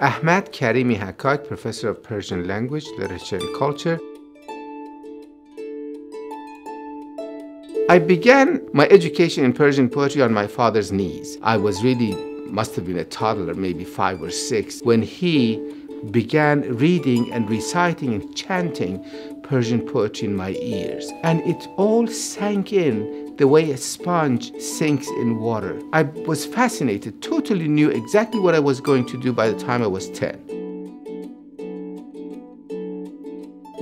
Ahmad Karimi Hakkak, professor of Persian language, literature, and culture. I began my education in Persian poetry on my father's knees. I was really, must have been a toddler, maybe five or six, when he began reading and reciting and chanting Persian poetry in my ears. And it all sank in the way a sponge sinks in water. I was fascinated, totally knew exactly what I was going to do by the time I was 10.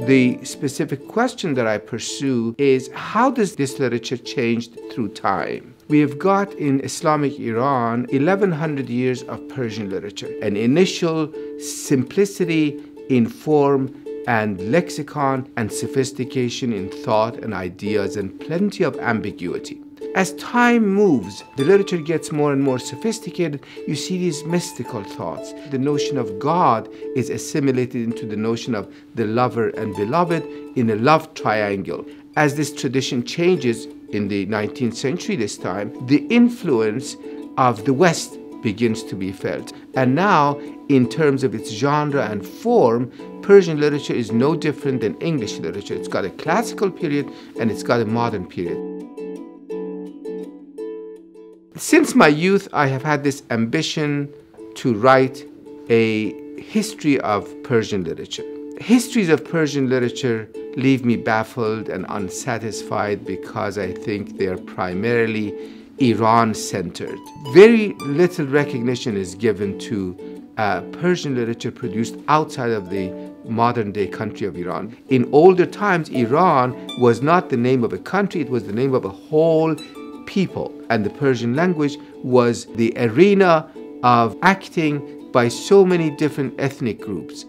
The specific question that I pursue is how does this literature change through time? We have got in Islamic Iran 1100 years of Persian literature, an initial simplicity in form and lexicon and sophistication in thought and ideas and plenty of ambiguity. As time moves, the literature gets more and more sophisticated. You see these mystical thoughts. The notion of God is assimilated into the notion of the lover and beloved in a love triangle. As this tradition changes in the 19th century, this time, the influence of the West begins to be felt. And now, in terms of its genre and form, Persian literature is no different than English literature. It's got a classical period and it's got a modern period. Since my youth, I have had this ambition to write a history of Persian literature. Histories of Persian literature leave me baffled and unsatisfied because I think they are primarily Iran centered. Very little recognition is given to uh, Persian literature produced outside of the modern day country of Iran. In older times, Iran was not the name of a country, it was the name of a whole people. And the Persian language was the arena of acting by so many different ethnic groups.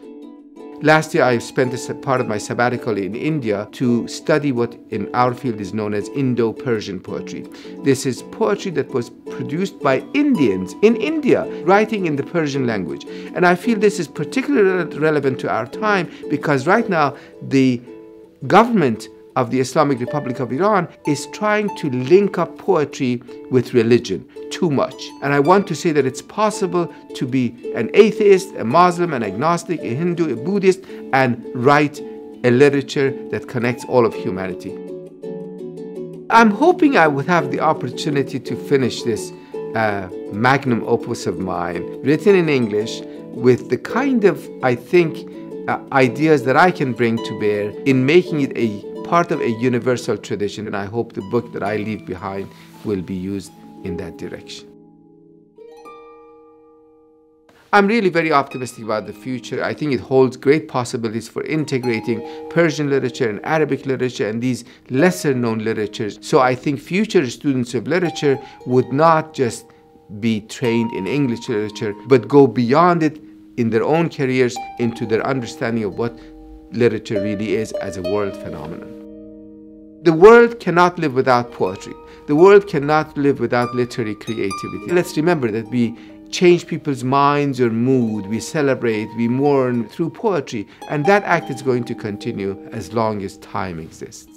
Last year, I spent a part of my sabbatical in India to study what in our field is known as Indo Persian poetry. This is poetry that was produced by Indians in India, writing in the Persian language. And I feel this is particularly relevant to our time because right now, the government of the Islamic Republic of Iran is trying to link up poetry with religion too much. And I want to say that it's possible to be an atheist, a Muslim, an agnostic, a Hindu, a Buddhist, and write a literature that connects all of humanity. I'm hoping I would have the opportunity to finish this uh, magnum opus of mine, written in English, with the kind of, I think, uh, ideas that I can bring to bear in making it a part of a universal tradition, and I hope the book that I leave behind will be used in that direction. I'm really very optimistic about the future. I think it holds great possibilities for integrating Persian literature and Arabic literature and these lesser known literatures. So I think future students of literature would not just be trained in English literature, but go beyond it in their own careers into their understanding of what literature really is as a world phenomenon. The world cannot live without poetry. The world cannot live without literary creativity. Let's remember that we change people's minds or mood, we celebrate, we mourn through poetry, and that act is going to continue as long as time exists.